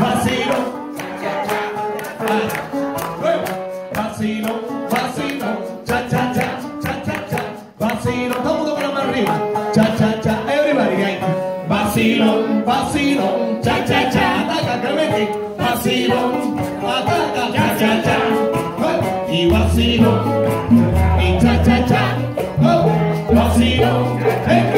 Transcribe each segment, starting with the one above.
Vacilo, vacilo, vacilo, cha cha cha, cha cha cha, vacilo, todo el mundo con la arriba, cha cha cha, everybody, ahí. vacilo, vacilo, cha cha cha, ataca, Clemente, vacilo, ataca, cha cha cha, y vacilo, y cha cha cha, vacilo, eh.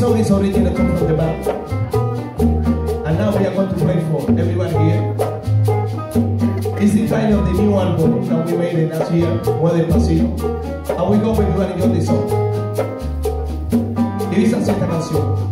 song is originally come from the Bible. And now we are going to pray for everyone here. It's the title of the new album that we made last year, More Than Pasillo. And we hope everyone enjoy this song. Divisa esta canción.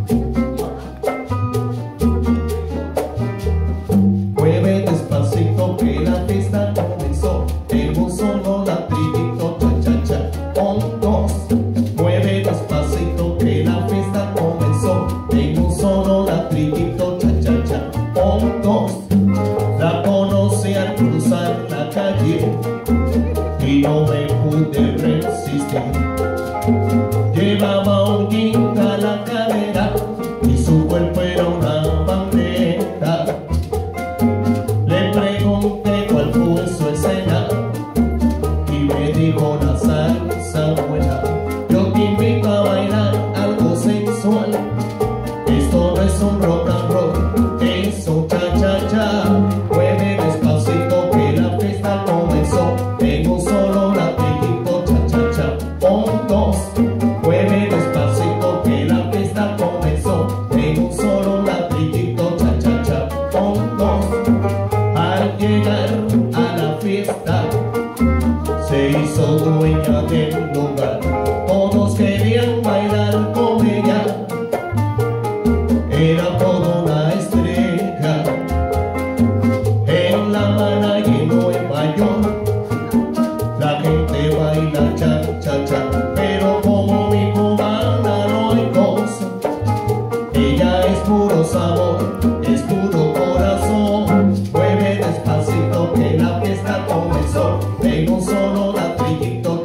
a del lugar. Todos querían bailar con ella. Era toda una estrella. En La Habana y en Nueva La gente baila cha cha cha. Pero como mi cubana no hay cosa Ella es puro sabor, es puro corazón. Mueve despacito que la fiesta comenzó. En un solo latillito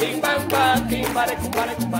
kumbare, kumba, kim,